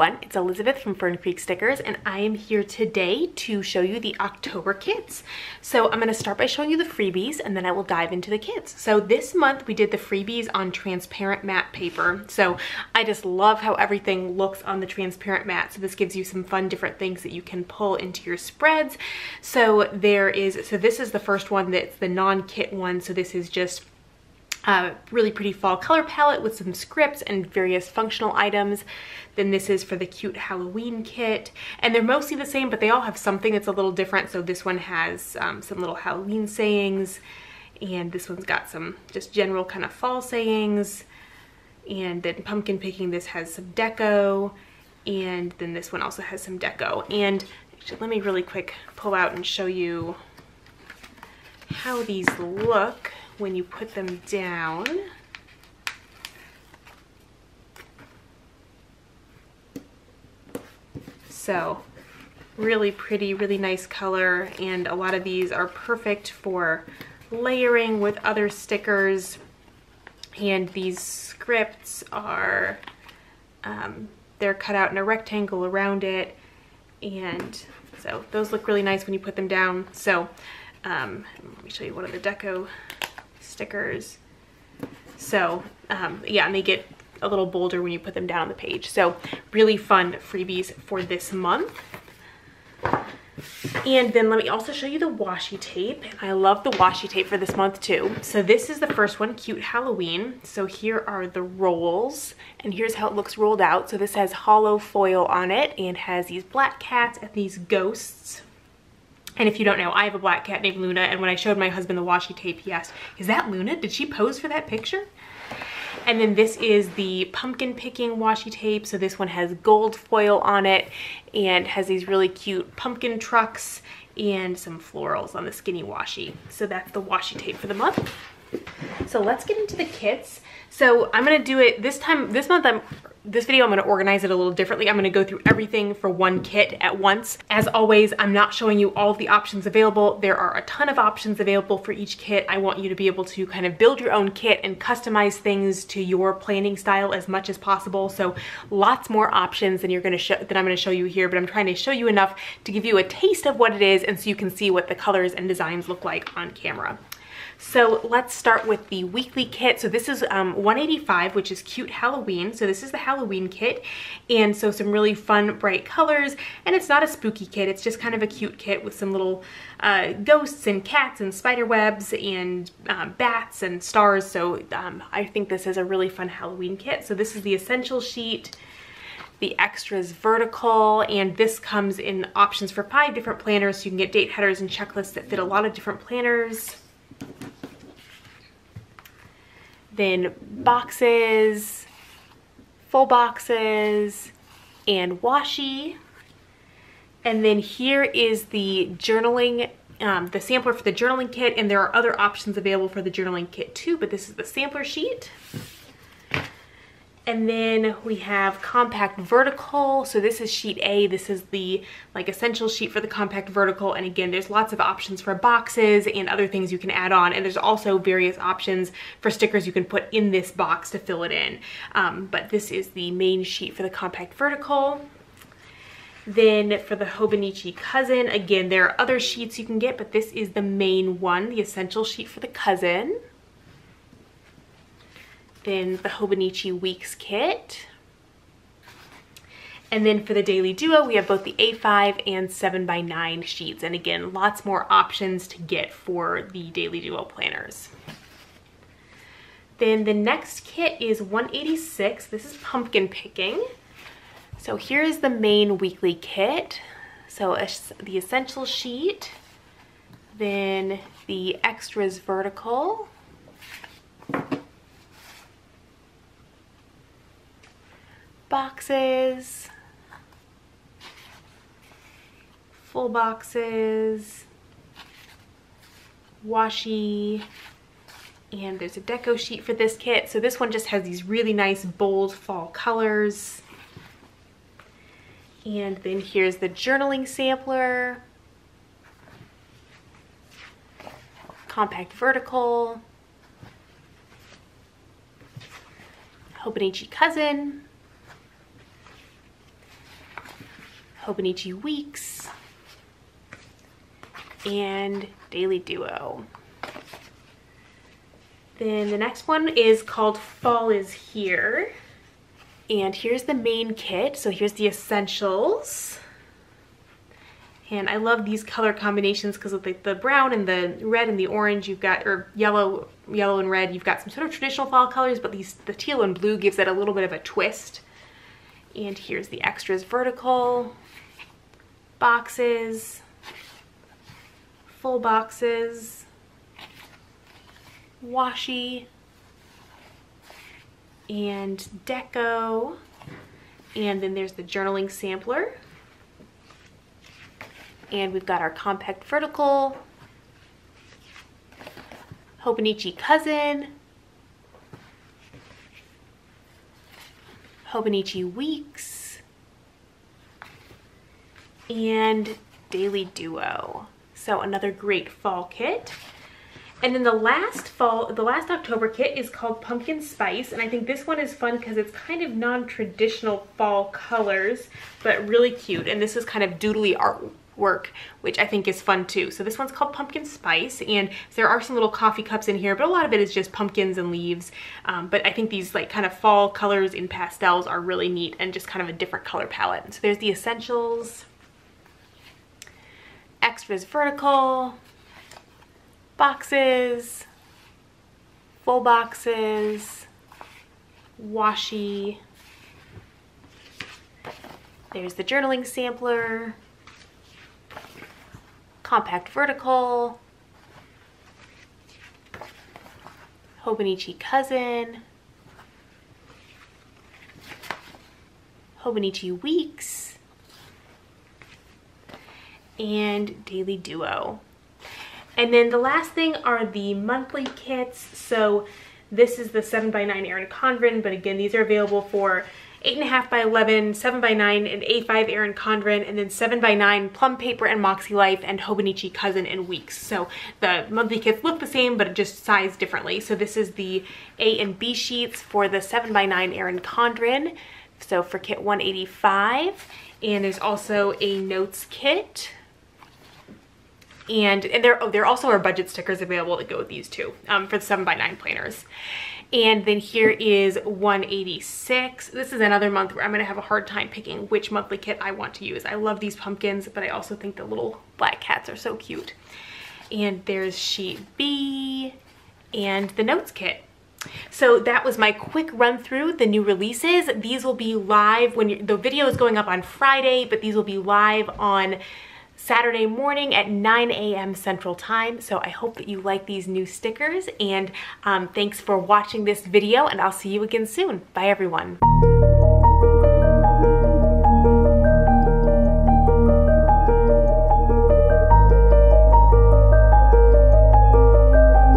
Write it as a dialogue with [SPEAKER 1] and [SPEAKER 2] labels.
[SPEAKER 1] everyone, it's Elizabeth from Fern Creek Stickers and I am here today to show you the October kits. So I'm going to start by showing you the freebies and then I will dive into the kits. So this month we did the freebies on transparent matte paper. So I just love how everything looks on the transparent matte. So this gives you some fun different things that you can pull into your spreads. So there is, so this is the first one that's the non-kit one. So this is just really pretty fall color palette with some scripts and various functional items. Then this is for the cute Halloween kit. And they're mostly the same, but they all have something that's a little different. So this one has um, some little Halloween sayings. And this one's got some just general kind of fall sayings. And then pumpkin picking, this has some deco. And then this one also has some deco. And actually, let me really quick pull out and show you how these look when you put them down. So really pretty, really nice color, and a lot of these are perfect for layering with other stickers. And these scripts are, um, they're cut out in a rectangle around it. And so those look really nice when you put them down. So um, let me show you one of the deco stickers. So um, yeah, and they get a little bolder when you put them down on the page. So really fun freebies for this month. And then let me also show you the washi tape. I love the washi tape for this month too. So this is the first one, Cute Halloween. So here are the rolls and here's how it looks rolled out. So this has holo foil on it and has these black cats and these ghosts and if you don't know, I have a black cat named Luna, and when I showed my husband the washi tape, he asked, is that Luna? Did she pose for that picture? And then this is the pumpkin picking washi tape. So this one has gold foil on it and has these really cute pumpkin trucks and some florals on the skinny washi. So that's the washi tape for the month. So let's get into the kits. So I'm gonna do it this time, this month I'm this video, I'm gonna organize it a little differently. I'm gonna go through everything for one kit at once. As always, I'm not showing you all the options available. There are a ton of options available for each kit. I want you to be able to kind of build your own kit and customize things to your planning style as much as possible. So lots more options than you're gonna show, that I'm gonna show you here, but I'm trying to show you enough to give you a taste of what it is and so you can see what the colors and designs look like on camera. So let's start with the weekly kit. So this is um, 185, which is cute Halloween. So this is the Halloween kit. And so some really fun, bright colors. And it's not a spooky kit. It's just kind of a cute kit with some little uh, ghosts and cats and spider webs and uh, bats and stars. So um, I think this is a really fun Halloween kit. So this is the essential sheet the extras vertical and this comes in options for five different planners so you can get date headers and checklists that fit a lot of different planners then boxes, full boxes, and washi. And then here is the journaling, um, the sampler for the journaling kit, and there are other options available for the journaling kit too, but this is the sampler sheet. And then we have compact vertical. So this is sheet A. This is the like essential sheet for the compact vertical. And again, there's lots of options for boxes and other things you can add on. And there's also various options for stickers you can put in this box to fill it in. Um, but this is the main sheet for the compact vertical. Then for the Hobonichi Cousin, again, there are other sheets you can get, but this is the main one, the essential sheet for the cousin the Hobonichi Weeks kit. And then for the Daily Duo, we have both the A5 and 7x9 sheets. And again, lots more options to get for the Daily Duo planners. Then the next kit is 186. This is pumpkin picking. So here is the main weekly kit. So the essential sheet, then the extras vertical, boxes, full boxes, washi, and there's a deco sheet for this kit. So this one just has these really nice bold fall colors. And then here's the journaling sampler, compact vertical, Hobonichi Cousin, Hobonichi Weeks, and Daily Duo. Then the next one is called Fall is Here. And here's the main kit. So here's the essentials. And I love these color combinations because of the, the brown and the red and the orange you've got, or yellow, yellow and red, you've got some sort of traditional fall colors, but these the teal and blue gives it a little bit of a twist. And here's the extras vertical, boxes, full boxes, washi, and deco. And then there's the journaling sampler. And we've got our compact vertical, Hobonichi cousin, Hobonichi weeks, and daily duo. So another great fall kit. And then the last fall, the last October kit is called Pumpkin Spice. And I think this one is fun because it's kind of non-traditional fall colors, but really cute. And this is kind of doodly artwork, which I think is fun too. So this one's called Pumpkin Spice. And there are some little coffee cups in here, but a lot of it is just pumpkins and leaves. Um, but I think these like kind of fall colors in pastels are really neat and just kind of a different color palette. So there's the essentials, extras vertical, boxes, full boxes, washi. There's the journaling sampler, compact vertical, Hobonichi cousin, Hobonichi weeks, and daily duo. And then the last thing are the monthly kits. So this is the 7x9 Erin Condren, but again, these are available for 8.5 by 11, 7 by 9, and A5 Erin Condren, and then 7 by 9 Plum Paper and Makse Life and Hobonichi Cousin and Weeks. So the monthly kits look the same, but just sized differently. So this is the A and B sheets for the 7 by 9 Erin Condren. So for kit 185. And there's also a notes kit and, and there, oh, there also are budget stickers available to go with these too um, for the 7x9 planners. And then here is 186. This is another month where I'm gonna have a hard time picking which monthly kit I want to use. I love these pumpkins, but I also think the little black cats are so cute. And there's sheet B and the notes kit. So that was my quick run through the new releases. These will be live when the video is going up on Friday, but these will be live on Saturday morning at 9 a.m. Central Time. So I hope that you like these new stickers and um, thanks for watching this video and I'll see you again soon. Bye everyone.